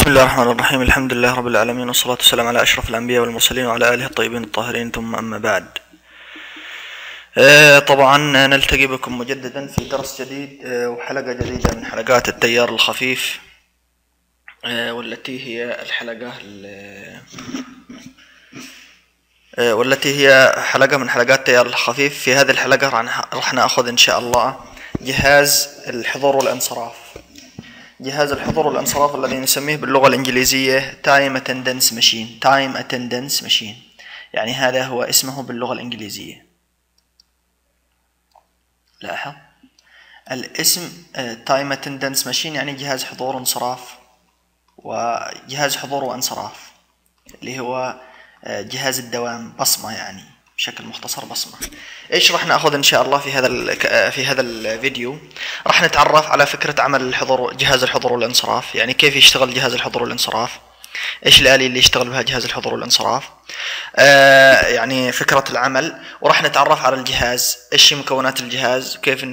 بسم الله الرحمن الرحيم. الحمد لله رب العالمين والصلاة والسلام على أشرف الأنبياء والمرسلين وعلى آله الطيبين الطاهرين. ثم أما بعد. آه، طبعا نلتقي بكم مجددا في درس جديد آه، وحلقة جديدة من حلقات التيار الخفيف آه، والتي هي الحلقة ال- والتي هي حلقة من حلقات التيار الخفيف. في هذه الحلقة راح- نأخذ إن شاء الله جهاز الحضور والانصراف. جهاز الحضور والانصراف الذي نسميه باللغة الإنجليزية Time Attendance Machine. Time Attendance Machine. يعني هذا هو اسمه باللغة الإنجليزية. لاحظ. الاسم آه، Time Attendance Machine يعني جهاز حضور وانصراف وجهاز حضور وانصراف اللي هو آه، جهاز الدوام بصمة يعني. بشكل مختصر بصمة. إيش راح نأخذ إن شاء الله في هذا آه، في هذا الفيديو راح نتعرف على فكرة عمل الحضور جهاز الحضور والانصراف. يعني كيف يشتغل جهاز الحضور والانصراف؟ إيش الآلية اللي يشتغل بها جهاز الحضور والانصراف؟ آه يعني فكرة العمل. وراح نتعرف على الجهاز. إيش مكونات الجهاز؟ كيف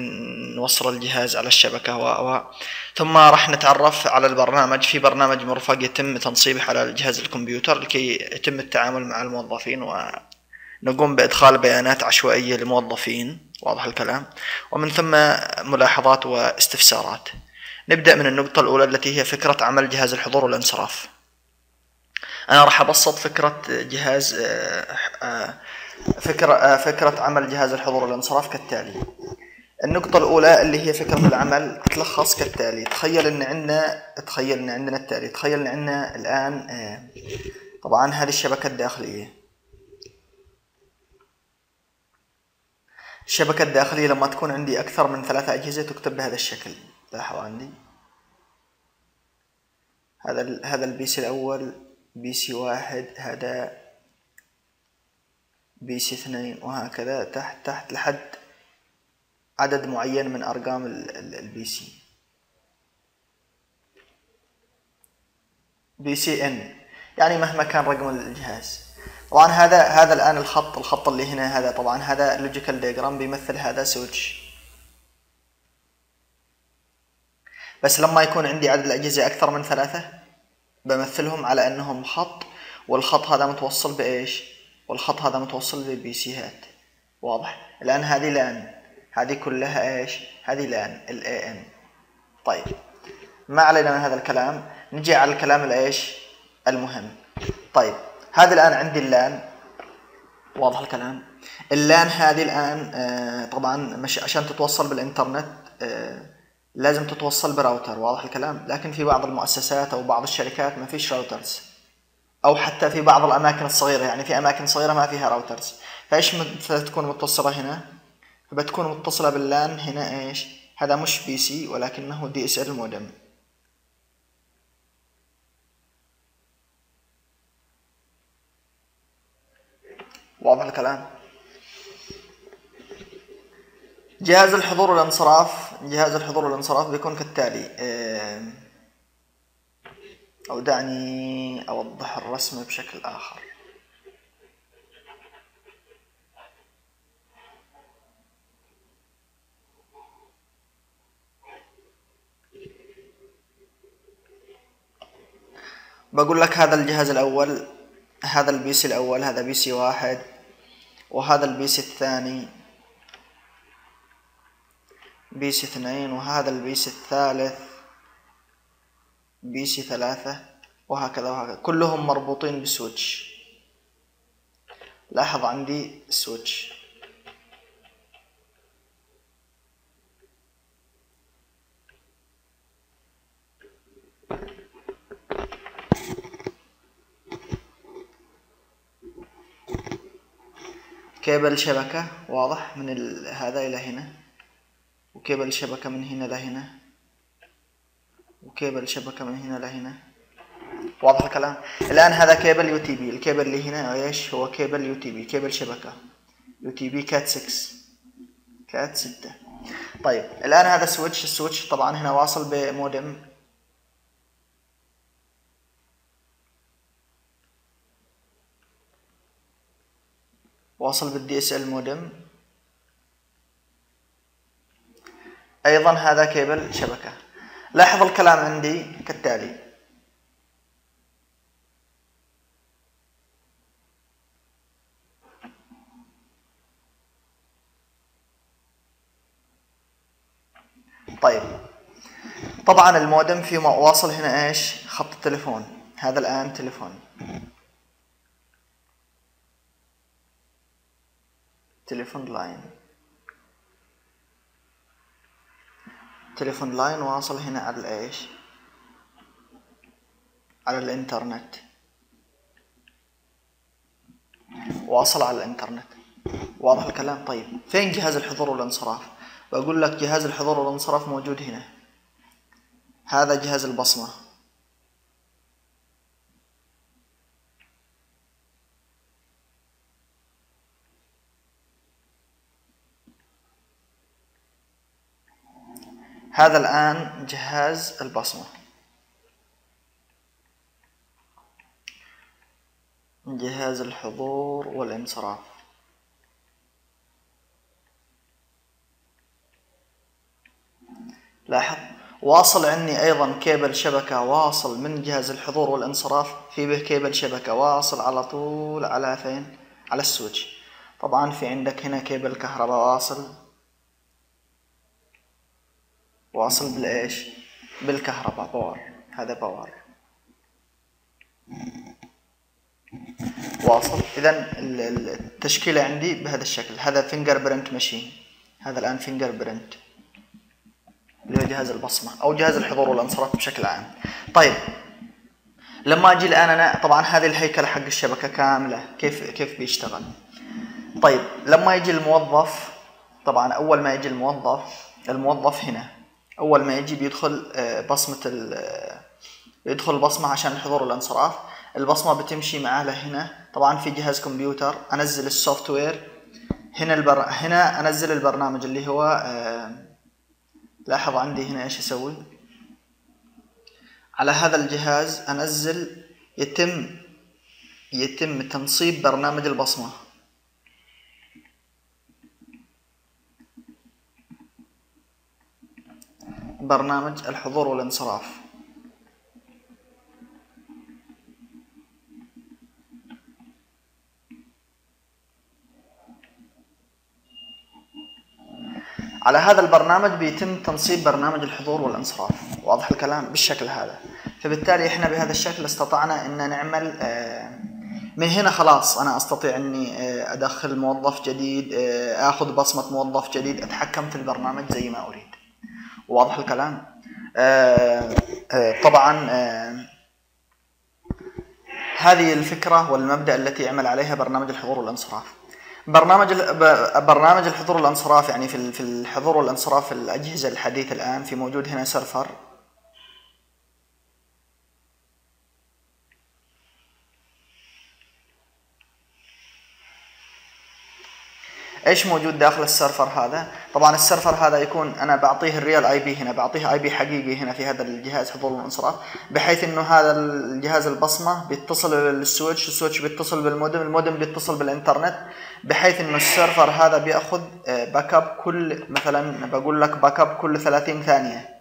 نوصل الجهاز على الشبكة؟ و و ثم راح نتعرف على البرنامج. في برنامج مرفق يتم تنصيبه على جهاز الكمبيوتر لكي يتم التعامل مع الموظفين ونقوم بإدخال بيانات عشوائية لموظفين. واضح الكلام. ومن ثم ملاحظات واستفسارات. نبدأ من النقطة الأولى التي هي فكرة عمل جهاز الحضور والانصراف. أنا راح أبسط فكرة جهاز آه، آه، فكرة آه، فكرة عمل جهاز الحضور والانصراف كالتالي. النقطة الأولى اللي هي فكرة العمل تتلخص كالتالي. تخيل إن عندنا تخيل إن عندنا التالي. تخيل إن عندنا الآن طبعا هذه الشبكة الداخلية. الشبكة الداخلية لما تكون عندي أكثر من ثلاثة أجهزة تكتب بهذا الشكل. لاحظوا عندي. هذا ال- هذا ال PC الأول PC واحد هذا PC اثنين وهكذا تحت تحت لحد عدد معين من أرقام ال- ال- ال PC. PC N. يعني مهما كان رقم الجهاز. طبعا هذا هذا الآن الخط الخط اللي هنا هذا طبعا هذا logical diagram بيمثل هذا switch بس لما يكون عندي عدد الأجهزة أكثر من ثلاثة بمثلهم على أنهم خط والخط هذا متوصل بإيش؟ والخط هذا متوصل ب PC هات واضح. الآن هذه لأن هذه كلها إيش؟ هذه لأن ال LAN طيب. ما علينا من هذا الكلام. نجي على الكلام الإيش؟ المهم. طيب. هذا الآن عندي ال LAN واضح الكلام ال LAN هذه الآن آه، طبعا مش عشان تتوصل بالإنترنت آه، لازم تتوصل براوتر واضح الكلام. لكن في بعض المؤسسات أو بعض الشركات ما فيش routers. أو حتى في بعض الأماكن الصغيرة يعني في أماكن صغيرة ما فيها routers. فإيش تكون متصلة هنا؟ فبتكون متصلة بال LAN هنا إيش؟ هذا مش PC ولكنه DSL modem. واضح الكلام؟ جهاز الحضور والانصراف جهاز الحضور والانصراف بيكون كالتالي أو دعني أوضح الرسم بشكل آخر. بقول لك هذا الجهاز الأول. هذا ال PC الأول هذا PC واحد وهذا ال PC الثاني PC اثنين وهذا ال PC الثالث PC ثلاثة وهكذا وهكذا. كلهم مربوطين ب switch. لاحظ عندي switch. كيبل شبكة واضح؟ من. هذا إلى هنا. وكيبل شبكة من هنا لهنا وكيبل شبكة من هنا لهنا واضح الكلام؟ الآن هذا cable UTP ال cable اللي هنا إيش؟ هو cable UTP cable شبكة. UTP Cat 6 Cat 6 طيب الآن هذا switch. ال switch طبعا هنا واصل بمودم واصل بال DSL modem أيضا هذا كيبل شبكة. لاحظ الكلام عندي كالتالي. طيب. طبعا المودم في واصل هنا إيش؟ خط التليفون. هذا الآن تليفون. telephone line. Telephone line واصل هنا على الايش على الإنترنت. واصل على الإنترنت. واضح الكلام؟ طيب. فين جهاز الحضور والانصراف؟ بقول لك جهاز الحضور والانصراف موجود هنا. هذا جهاز البصمة. هذا الآن جهاز البصمة. جهاز الحضور والانصراف. لاحظ واصل عندي أيضا كيبل شبكة واصل من جهاز الحضور والانصراف في به كيبل شبكة واصل على طول على فين؟ على ال switch. طبعا في عندك هنا كيبل كهرباء واصل. واصل بالإيش؟ بالكهرباء power. هذا power. واصل. اذا التشكيلة عندي بهذا الشكل. هذا fingerprint machine هذا الآن fingerprint اللي هو جهاز البصمة أو جهاز الحضور والانصراف بشكل عام. طيب. لما أجي الآن أنا طبعا هذه الهيكله حق الشبكة كاملة. كيف كيف بيشتغل؟ طيب. لما يجي الموظف طبعا أول ما يجي الموظف الموظف هنا. أول ما يجي بيدخل آه، بصمة آه، يدخل بصمه عشان الحضور والانصراف. البصمة بتمشي معاه لهنا. طبعا في جهاز كمبيوتر. أنزل ال software. هنا البر... هنا أنزل البرنامج اللي هو آه... لاحظ عندي هنا إيش أسوي على هذا الجهاز أنزل يتم يتم تنصيب برنامج البصمة. برنامج الحضور والانصراف. على هذا البرنامج بيتم تنصيب برنامج الحضور والانصراف. واضح الكلام بالشكل هذا. فبالتالي إحنا بهذا الشكل استطعنا إن نعمل آه، من هنا خلاص أنا أستطيع إني آه، أدخل موظف جديد آه، آخذ بصمة موظف جديد أتحكم في البرنامج زي ما أريد. واضح الكلام. طبعا هذه الفكرة والمبدأ التي يعمل عليها برنامج الحضور والانصراف. برنامج برنامج الحضور والانصراف يعني في في الحضور والانصراف الأجهزة الحديثة الآن في موجود هنا server. إيش موجود داخل ال server هذا؟ طبعا ال server هذا يكون أنا بعطيه ال real IP هنا بعطيه IP حقيقي هنا في هذا الجهاز حضور الانصراف بحيث إنه هذا الجهاز البصمة بيتصل بال switch ال switch بيتصل بال modem ال modem بيتصل بالإنترنت بحيث إنه ال server هذا بيأخذ backup كل مثلا بقول لك backup كل 30 ثانية.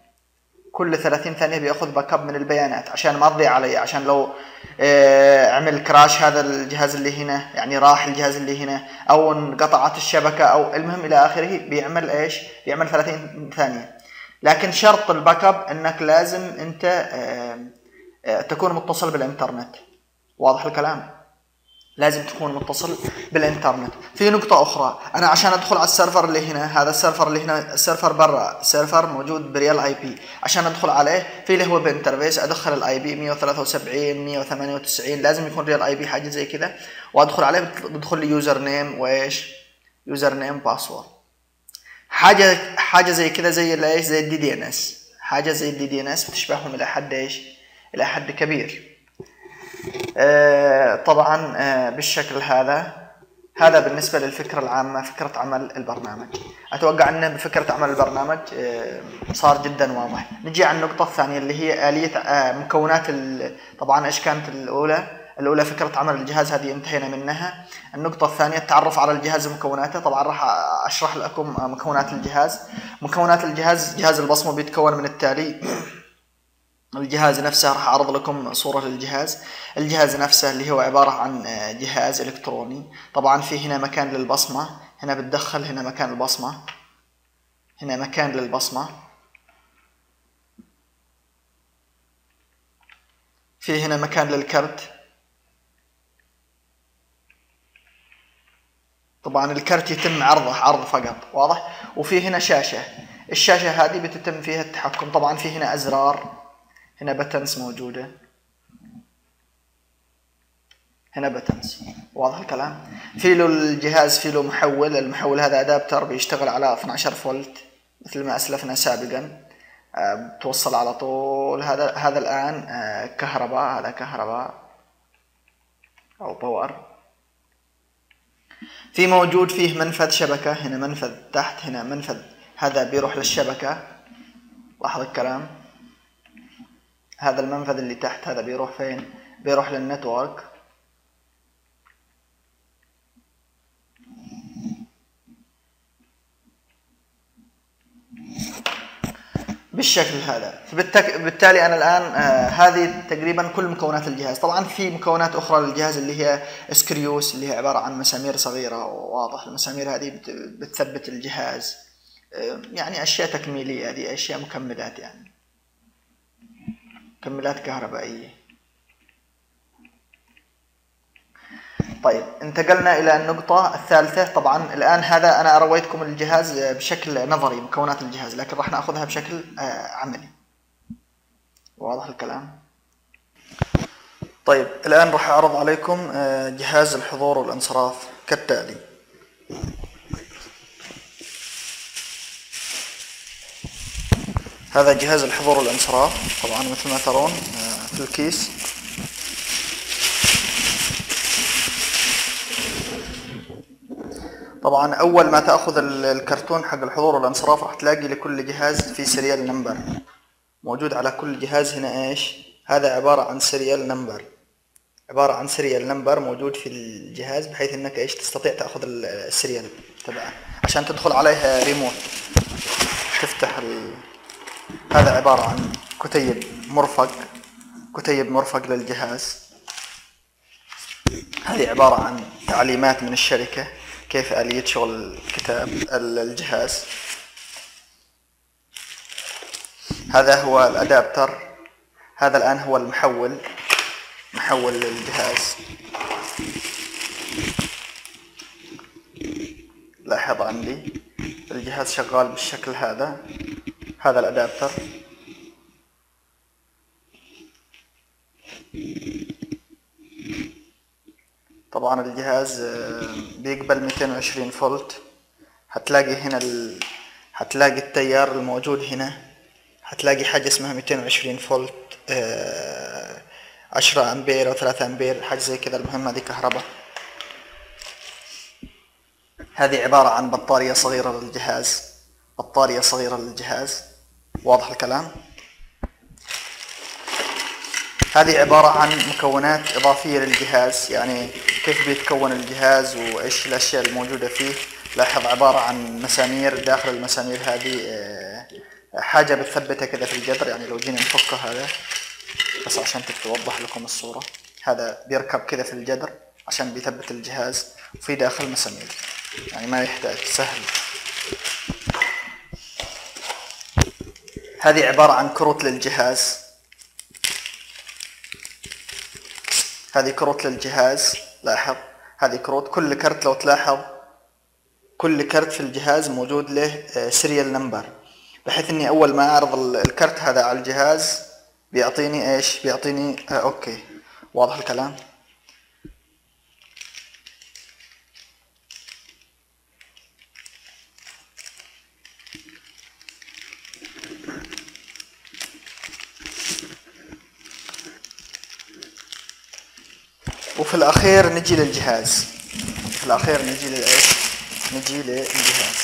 كل 30 ثانية بيأخذ backup من البيانات عشان ما تضيع علي عشان لو آه، عمل crash هذا الجهاز اللي هنا يعني راح الجهاز اللي هنا أو انقطعت الشبكة أو المهم إلى آخره بيعمل إيش؟ بيعمل 30 ثانية. لكن شرط ال backup إنك لازم أنت آه، آه، تكون متصل بالإنترنت. واضح الكلام؟ لازم تكون متصل بالإنترنت. في نقطة أخرى أنا عشان أدخل على ال server اللي هنا هذا ال server اللي هنا ال server برا server موجود ب real IP. عشان أدخل عليه في اللي هو ب interface أدخل ال IP 173 198 لازم يكون real IP حاجة زي كذا وأدخل عليه بدخل لي username وإيش؟ username password. حاجة حاجة زي كذا زي إيش؟ زي الدي دي إن إس. حاجة زي الدي دي إن إس بتشبههم إلى حد إيش؟ إلى حد كبير. طبعا آه، بالشكل هذا هذا بالنسبة للفكرة العامة فكرة عمل البرنامج. أتوقع أن بفكرة عمل البرنامج آه، صار جدا واضح. نجي على النقطة الثانية اللي هي آلية مكونات طبعا إيش كانت الأولى الأولى فكرة عمل الجهاز هذه انتهينا منها. النقطة الثانية التعرف على الجهاز ومكوناته. طبعا راح أشرح لكم مكونات الجهاز. مكونات الجهاز جهاز البصمة بيتكون من التالي. الجهاز نفسه راح أعرض لكم صورة للجهاز. الجهاز نفسه اللي هو عبارة عن آه، جهاز إلكتروني. طبعا في هنا مكان للبصمة. هنا بتدخل هنا مكان البصمة. هنا مكان للبصمة. في هنا مكان للكرت. طبعا الكرت يتم عرضه عرض فقط واضح؟ وفي هنا شاشة. الشاشة هذه بتتم فيها التحكم. طبعا في هنا أزرار. هنا بتنس موجودة. هنا بتنس واضح الكلام؟ في له الجهاز في له محول المحول هذا ادابتر بيشتغل على 12 فولت مثل ما أسلفنا سابقا. آه، بتوصل على طول. هذا هذا الآن آه، كهرباء هذا كهرباء أو power في موجود فيه منفذ شبكة هنا منفذ تحت هنا منفذ هذا بيروح للشبكة. لاحظ الكلام؟ هذا المنفذ اللي تحت هذا بيروح فين؟ بيروح لل network. بالشكل هذا. فبالتالي أنا الآن آه هذه تقريبا كل مكونات الجهاز. طبعا في مكونات أخرى للجهاز اللي هي سكريوس اللي هي عبارة عن مسامير صغيرة. واضح المسامير هذه بتثبت الجهاز. آه يعني أشياء تكميلية هذه أشياء مكملات يعني. مكملات كهربائية. طيب انتقلنا إلى النقطة الثالثة. طبعا الآن هذا أنا رويتكم الجهاز بشكل نظري مكونات الجهاز لكن راح نأخذها بشكل آه، عملي. واضح الكلام؟ طيب الآن راح أعرض عليكم آه، جهاز الحضور والانصراف كالتالي. هذا جهاز الحضور والانصراف طبعا مثل ما ترون آه، في الكيس. طبعا أول ما تأخذ الكرتون حق الحضور والانصراف راح تلاقي لكل جهاز في serial number. موجود على كل جهاز هنا إيش؟ هذا عبارة عن serial number. عبارة عن serial number موجود في الجهاز بحيث إنك إيش؟ تستطيع تأخذ ال serial تبعه عشان تدخل عليها ريموت. تفتح ال... هذا عبارة عن كتيب مرفق كتيب مرفق للجهاز. هذه عبارة عن تعليمات من الشركة كيف آلية شغل الكتاب الجهاز. هذا هو الأدابتر هذا الآن هو المحول محول للجهاز. لاحظ عندي الجهاز شغال بالشكل هذا. هذا الأدابتر. طبعا الجهاز آه، بيقبل 220 فولت. هتلاقي هنا ال... هتلاقي التيار الموجود هنا. هتلاقي حاجة اسمها 220 فولت آه، عشرة أمبير أو ثلاثة أمبير حاجة زي كذا. المهم هذه كهرباء. هذه عبارة عن بطارية صغيرة للجهاز. بطارية صغيرة للجهاز واضح الكلام؟ هذه عبارة عن مكونات إضافية للجهاز يعني كيف بيتكون الجهاز وإيش الأشياء الموجودة فيه. لاحظ عبارة عن مسامير داخل المسامير هذه آه، حاجة بتثبتها كذا في الجدر يعني لو جينا نفكه هذا بس عشان توضح لكم الصورة. هذا بيركب كذا في الجدر عشان بيثبت الجهاز وفي داخل مسامير يعني ما يحتاج سهل. هذه عبارة عن كروت للجهاز. هذه كروت للجهاز لاحظ. هذه كروت كل كرت لو تلاحظ كل كرت في الجهاز موجود له serial آه، number بحيث إني أول ما أعرض الكرت هذا على الجهاز بيعطيني إيش؟ بيعطيني آه okay. واضح الكلام؟ وفي الأخير نجي للجهاز. في الأخير نجي للايش نجي للجهاز.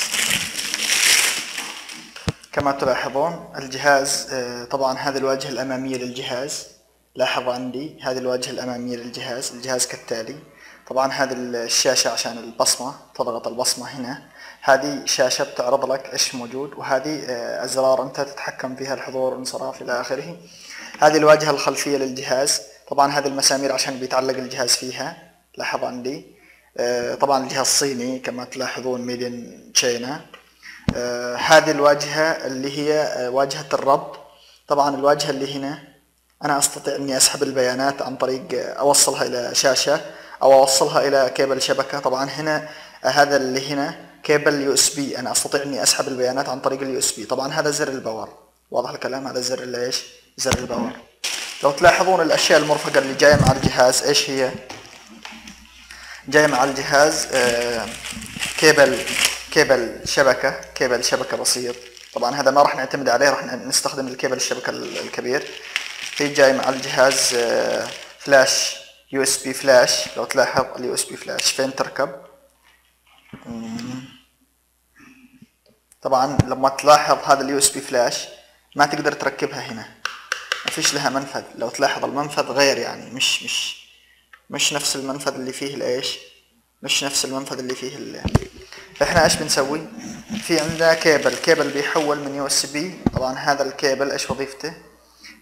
كما تلاحظون الجهاز آه، طبعا هذه الواجهة الأمامية للجهاز. لاحظ عندي هذه الواجهة الأمامية للجهاز الجهاز كالتالي. طبعا هذه الشاشة عشان البصمة تضغط البصمة هنا. هذه شاشة بتعرض لك إيش موجود وهذه آه، أزرار أنت تتحكم فيها الحضور والانصراف إلى آخره. هذه الواجهة الخلفية للجهاز. طبعا هذه المسامير عشان بيتعلق الجهاز فيها. لاحظ عندي. آه، طبعا الجهاز صيني كما تلاحظون made in China هذه الواجهة اللي هي آه، واجهة الربط. طبعا الواجهة اللي هنا أنا أستطيع أني أسحب البيانات عن طريق أوصلها إلى شاشة أو أوصلها إلى كيبل شبكة. طبعا هنا هذا اللي هنا cable USB أنا أستطيع أني أسحب البيانات عن طريق ال USB طبعا هذا زر ال power. واضح الكلام؟ هذا زر اللي إيش؟ زر ال power. لو تلاحظون الأشياء المرفقة اللي جاية مع الجهاز إيش هي؟ جاي مع الجهاز آه، cable cable شبكة كيبل شبكة بسيط. طبعا هذا ما راح نعتمد عليه راح نستخدم الكيبل الشبكة الكبير. في جاي مع الجهاز آه، flash USB flash. لو تلاحظ ال USB flash فين تركب؟ طبعا لما تلاحظ هذا ال USB flash ما تقدر تركبها هنا. ما فيش لها منفذ. لو تلاحظ المنفذ غير يعني مش مش مش نفس المنفذ اللي فيه الإيش؟ مش نفس المنفذ اللي فيه ال فاحنا إيش بنسوي؟ في عندنا cable. cable بيحول من USB. طبعا هذا الكيبل إيش وظيفته؟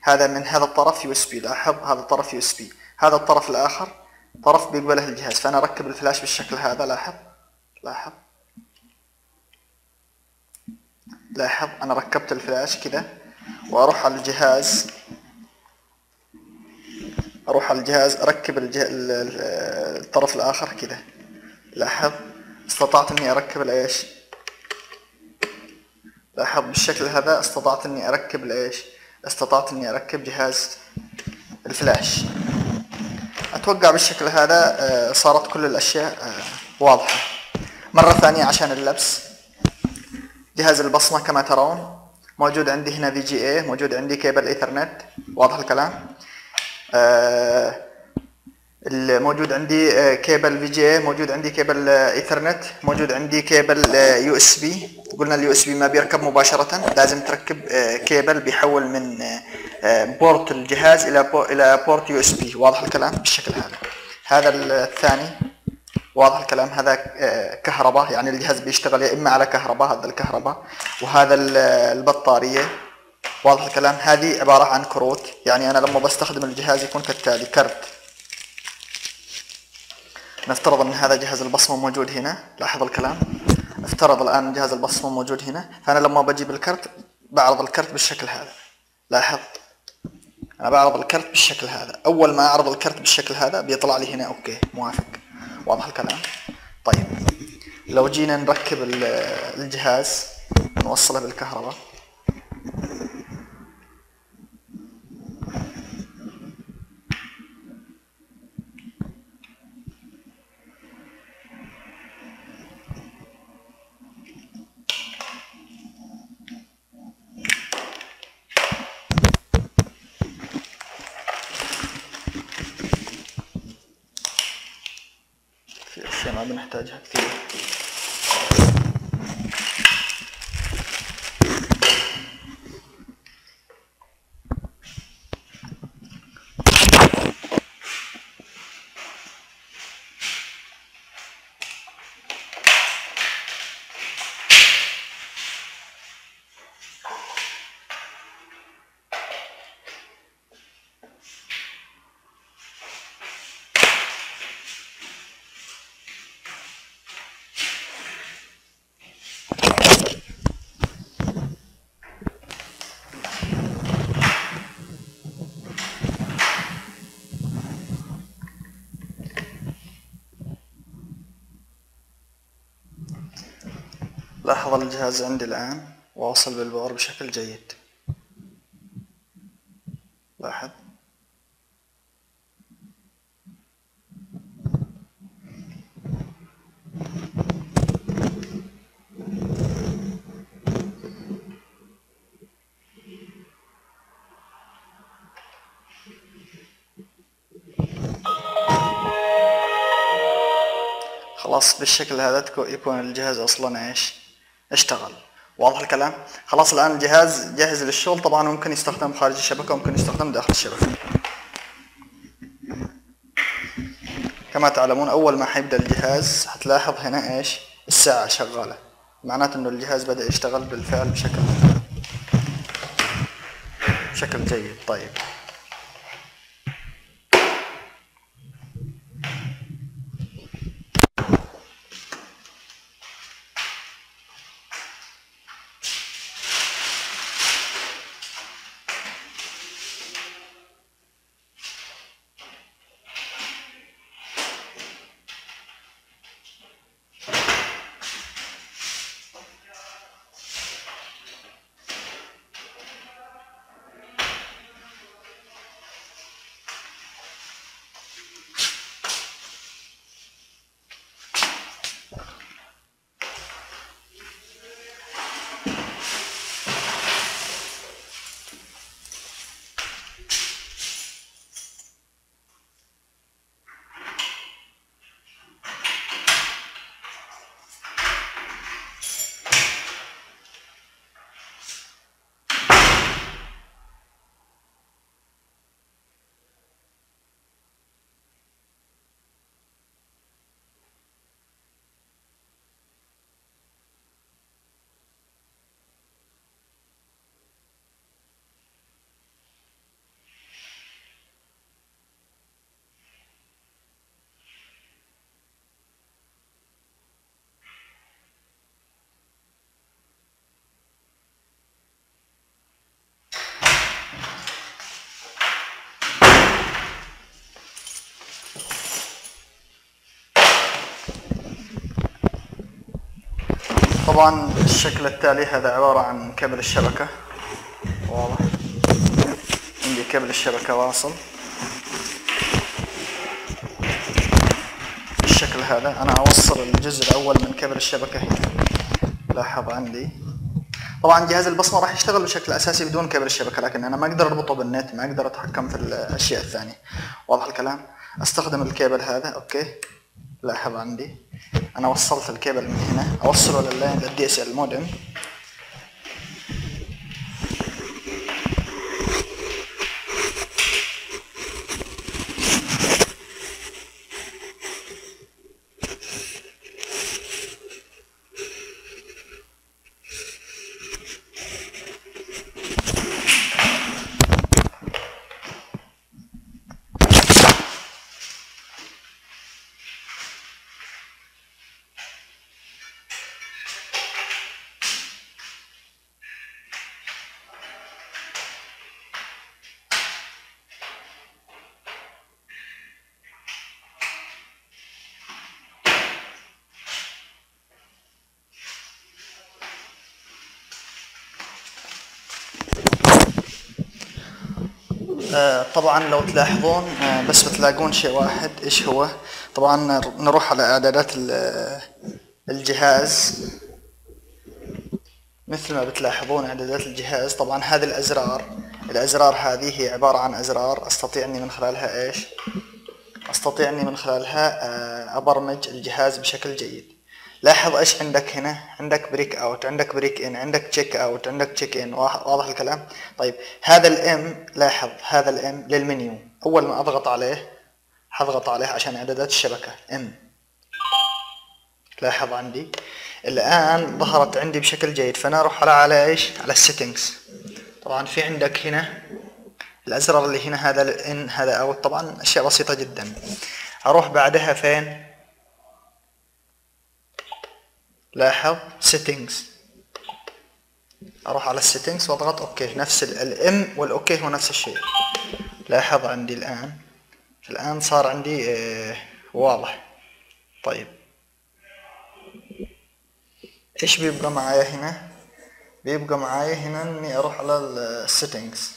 هذا من هذا الطرف يو إس بي. لاحظ هذا الطرف يو إس بي. هذا الطرف الآخر طرف بيقبله الجهاز. فأنا أركب الفلاش بالشكل هذا. لاحظ لاحظ لاحظ. أنا ركبت الفلاش كذا وأروح على الجهاز. أروح على الجهاز أركب الجه... الطرف الآخر كذا لاحظ استطعت إني أركب الايش لاحظ بالشكل هذا. استطعت إني أركب الايش استطعت إني أركب جهاز الفلاش. أتوقع بالشكل هذا آه، صارت كل الأشياء آه، واضحة. مرة ثانية عشان اللبس. جهاز البصمة كما ترون. موجود عندي هنا VGA موجود عندي cable Ethernet واضح الكلام. آه، الموجود عندي آه، cable VG موجود عندي كيبل آه، إيثرنت موجود عندي cable USB قلنا ال USB ما بيركب مباشرة لازم تركب كيبل بيحول من port الجهاز إلى إلى port USB واضح الكلام بالشكل هذا. هذا الثاني. واضح الكلام. هذا كهرباء يعني الجهاز بيشتغل يا إما على كهرباء هذا الكهرباء وهذا البطارية. واضح الكلام. هذه عبارة عن كروت. يعني أنا لما بستخدم الجهاز يكون كالتالي كرت. نفترض أن هذا جهاز البصمة موجود هنا. لاحظ الكلام. افترض الآن جهاز البصمة موجود هنا. فأنا لما بجيب الكرت بعرض الكرت بالشكل هذا. لاحظ. أنا بعرض الكرت بالشكل هذا. أول ما أعرض الكرت بالشكل هذا بيطلع لي هنا. أوكي موافق. واضح الكلام؟ طيب. لو جينا نركب الجهاز نوصله بالكهرباء. ما بنحتاجها كثير. لاحظ الجهاز عندي الآن واصل بالباور بشكل جيد. لاحظ. خلاص بالشكل هذا يكون الجهاز أصلا إيش؟ اشتغل. واضح الكلام؟ خلاص الآن الجهاز جاهز للشغل. طبعا ممكن يستخدم خارج الشبكة وممكن يستخدم داخل الشبكة. كما تعلمون أول ما حيبدأ الجهاز هتلاحظ هنا إيش؟ الساعة شغالة. معناته إنه الجهاز بدأ يشتغل بالفعل بشكل بشكل جيد. طيب. طبعا الشكل التالي هذا عبارة عن كابل الشبكة. واضح. عندي كابل الشبكة واصل. بالشكل هذا أنا أوصل الجزء الأول من كابل الشبكة هنا. لاحظ عندي. طبعا جهاز البصمة راح يشتغل بشكل أساسي بدون كابل الشبكة لكن أنا ما أقدر أربطه بالنت ما أقدر أتحكم في الأشياء الثانية. واضح الكلام؟ أستخدم الكابل هذا okay. لاحظ عندي أنا وصلت الكيبل من هنا. أوصله لل DSL modem آه، طبعا لو تلاحظون آه، بس بتلاقون شيء واحد. إيش هو؟ طبعا نروح على إعدادات الجهاز. مثل ما بتلاحظون إعدادات الجهاز. طبعا هذه الأزرار. الأزرار هذه هي عبارة عن أزرار. أستطيع إني من خلالها إيش؟ أستطيع إني من خلالها آه، أبرمج الجهاز بشكل جيد. لاحظ إيش عندك هنا؟ عندك break out عندك break in عندك check out عندك check in واضح الكلام؟ طيب هذا ال M لاحظ هذا ال M لل menu. أول ما أضغط عليه حضغط عليه عشان اعدادات الشبكة M لاحظ عندي؟ الآن ظهرت عندي بشكل جيد فأنا أروح على على إيش؟ على ال settings طبعا في عندك هنا الأزرار اللي هنا هذا ال in هذا out طبعا أشياء بسيطة جدا. أروح بعدها فين؟ لاحظ settings. أروح على ال settings وأضغط OK نفس ال M وال OK هو نفس الشيء. لاحظ عندي الآن. الآن صار عندي آه واضح. طيب. إيش بيبقى معايا هنا؟ بيبقى معايا هنا إني أروح على ال settings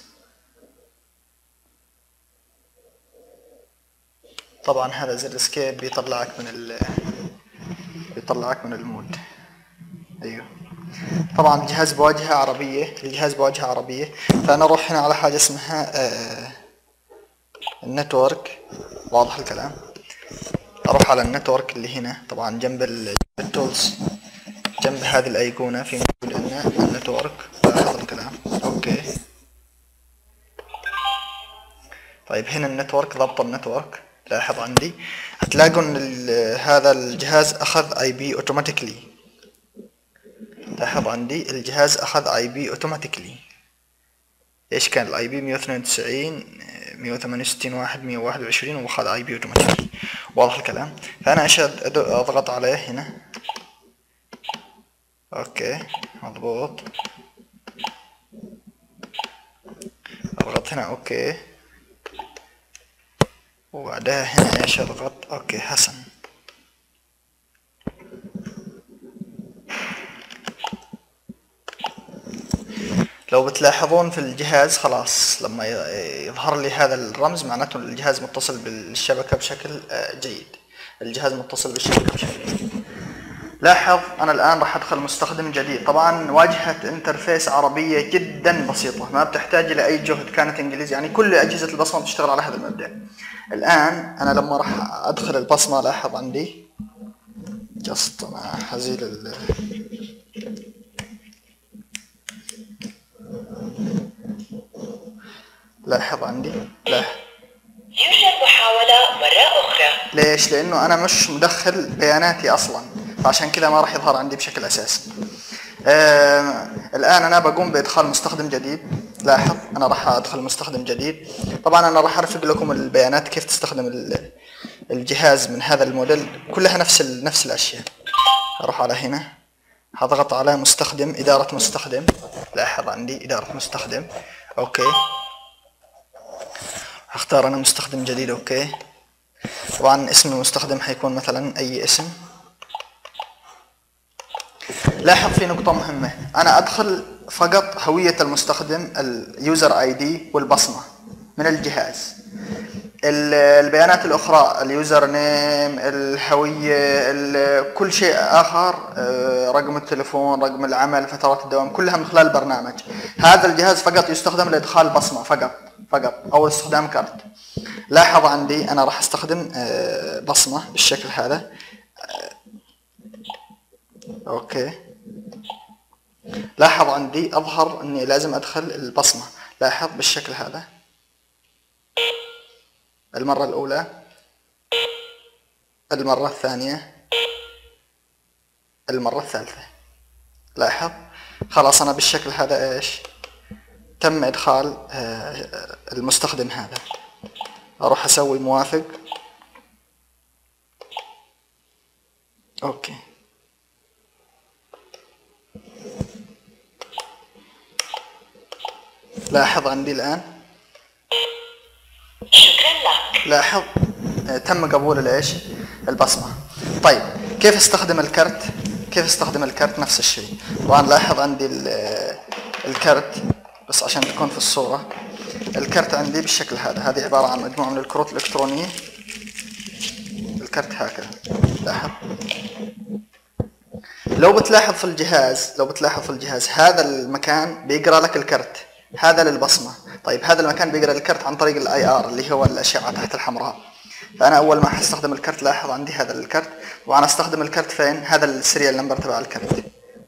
طبعا هذا زر escape بيطلعك من ال بيطلعك من ال mode. أيوه. طبعا الجهاز بواجهة عربية الجهاز بواجهة عربية. فأنا أروح هنا على حاجة اسمها آه ال network. واضح الكلام. أروح على ال network اللي هنا. طبعا جنب ال tools جنب هذه الأيقونة في موجود عندنا ال network. لاحظ الكلام. OK. طيب هنا ال network ضبط ال network. لاحظ عندي. هتلاقوا ان هذا الجهاز أخذ IP automatically لاحظ عندي الجهاز أخذ IP automatically إيش كان ال IP 192 168 واحد 121 وأخذ IP automatically واضح الكلام. فأنا إيش أضغط عليه هنا. OK مضبوط. أضغط هنا OK. وبعدها هنا إيش اضغط OK حسن. لو بتلاحظون في الجهاز خلاص لما يظهر لي هذا الرمز معناته الجهاز متصل بالشبكة بشكل آه، جيد. الجهاز متصل بالشبكة بشكل جيد. لاحظ أنا الآن راح أدخل مستخدم جديد. طبعا واجهة interface عربية جدا بسيطة ما بتحتاج إلى أي جهد كانت إنجليزي. يعني كل أجهزة البصمة بتشتغل على هذا المبدأ. الآن أنا لما راح أدخل البصمة لاحظ عندي جست أنا حزيل ال لاحظ عندي؟ لاحظ يوجد محاولة مرة أخرى. ليش؟ لأنه أنا مش مدخل بياناتي أصلا. فعشان كذا ما راح يظهر عندي بشكل أساسي. آه الآن أنا بقوم بإدخال مستخدم جديد. لاحظ أنا راح أدخل مستخدم جديد. طبعا أنا راح أرفق لكم البيانات كيف تستخدم الجهاز من هذا الموديل. كلها نفس نفس الأشياء. أروح على هنا. هضغط على مستخدم إدارة مستخدم. لاحظ عندي إدارة مستخدم. OK. هختار أنا مستخدم جديد. OK. طبعا اسم المستخدم حيكون مثلا أي اسم. لاحظ في نقطة مهمة. أنا أدخل فقط هوية المستخدم ال user ID والبصمة من الجهاز. ال- البيانات الأخرى ال user name الهوية ال- كل شيء آخر آه، رقم التلفون رقم العمل فترات الدوام كلها من خلال البرنامج هذا الجهاز فقط يستخدم لإدخال بصمة فقط فقط أو استخدام card. لاحظ عندي أنا راح أستخدم آه، بصمة بالشكل هذا. أوكي. لاحظ عندي أظهر إني لازم أدخل البصمة. لاحظ بالشكل هذا. المرة الأولى. المرة الثانية. المرة الثالثة. لاحظ. خلاص أنا بالشكل هذا إيش؟ تم إدخال آه، المستخدم هذا. أروح أسوي موافق. أوكي. لاحظ عندي الآن؟ شكرا لك لاحظ. آه، تم قبول الايش البصمة. طيب كيف استخدم الكرت؟ كيف استخدم الكرت؟ نفس الشيء. طبعا لاحظ عندي آه، الكرت بس عشان تكون في الصورة. الكرت عندي بالشكل هذا. هذه عبارة عن مجموعة من الكروت الإلكترونية. الكرت هكذا. لاحظ. لو بتلاحظ في الجهاز لو بتلاحظ في الجهاز هذا المكان بيقرأ لك الكرت. هذا للبصمة طيب هذا المكان بيقرأ الكرت عن طريق ال IR اللي هو الأشعة تحت الحمراء فأنا أول ما حستخدم الكرت لاحظ عندي هذا الكرت وأنا أستخدم الكرت فين هذا ال serial number تبع الكرت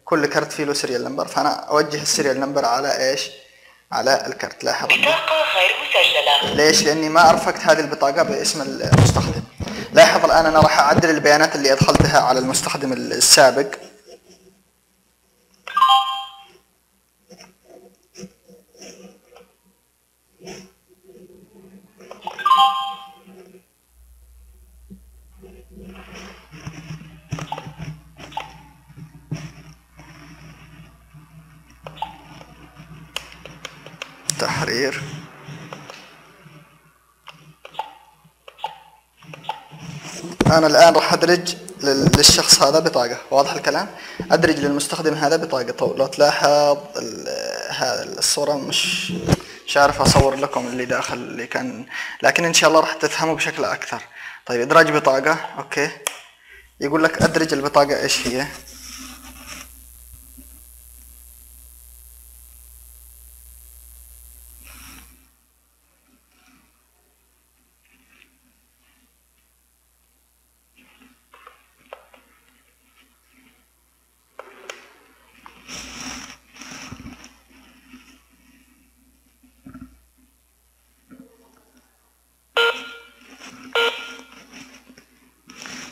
كل كرت فيه له serial number فأنا أوجه ال serial number على إيش على الكرت لاحظ. بطاقة غير مسجلة ليش؟ لأني ما أرفقت هذه البطاقة باسم المستخدم. لاحظ الآن أنا راح أعدل البيانات اللي أدخلتها على المستخدم السابق. تحرير. أنا الآن راح أدرج لل- للشخص هذا بطاقة. واضح الكلام؟ أدرج للمستخدم هذا بطاقة. طو- لو تلاحظ هذا الصورة مش مش عارف أصور لكم اللي داخل اللي كان لكن إن شاء الله راح تفهموا بشكل أكثر. طيب إدراج بطاقة أوكي. يقول لك أدرج البطاقة إيش هي؟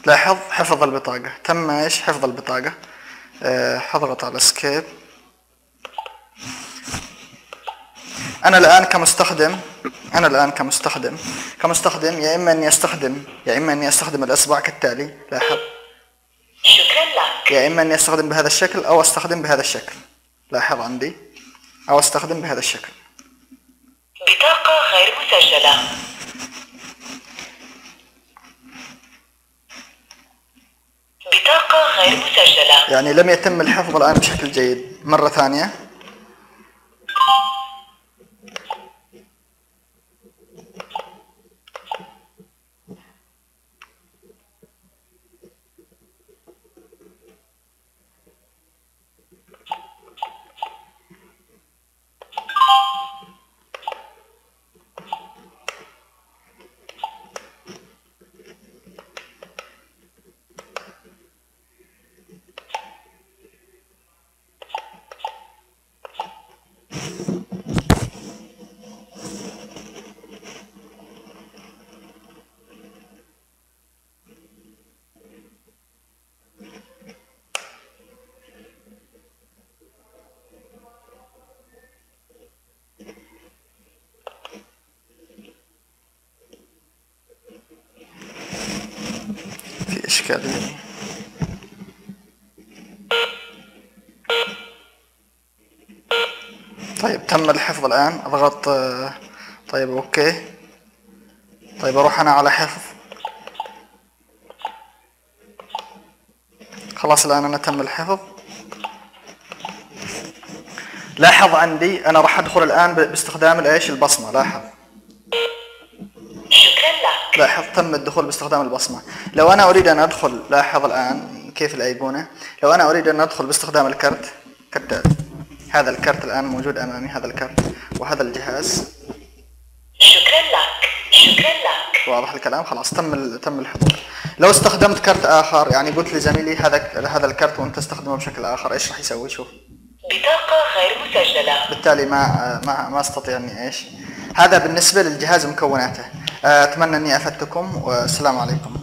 لاحظ حفظ البطاقة. تم إيش؟ حفظ البطاقة. آه، حضغط على سكيب أنا الآن كمستخدم أنا الآن كمستخدم كمستخدم يا إما أني أستخدم يا إما أني أستخدم الاصبع كالتالي. لاحظ. شكرا لك يا إما أني أستخدم بهذا الشكل أو أستخدم بهذا الشكل. لاحظ عندي. أو أستخدم بهذا الشكل. بطاقة غير مسجلة. بطاقة غير مسجلة يعني لم يتم الحفظ الآن بشكل جيد. مرة ثانية في اشكالية طيب تم الحفظ الآن. أضغط آه، طيب أوكي. طيب أروح أنا على حفظ. خلاص الآن أنا تم الحفظ. لاحظ عندي أنا راح أدخل الآن ب- باستخدام الإيش؟ البصمة. لاحظ. لاحظ تم الدخول باستخدام البصمة. لو أنا أريد أن أدخل لاحظ الآن كيف الايقونه لو أنا أريد أن أدخل باستخدام الكرت كرت. هذا الكرت الآن موجود أمامي هذا الكرت وهذا الجهاز. شكرا لك شكرا لك. واضح الكلام؟ خلاص تم تم الحضور. لو استخدمت كرت آخر يعني قلت لزميلي هذا هذا الكرت وأنت تستخدمه بشكل آخر إيش راح يسوي؟ شوف. بطاقة غير مسجلة. بالتالي ما ما ما أستطيع إني إيش. هذا بالنسبة للجهاز ومكوناته أتمنى إني أفدتكم والسلام عليكم.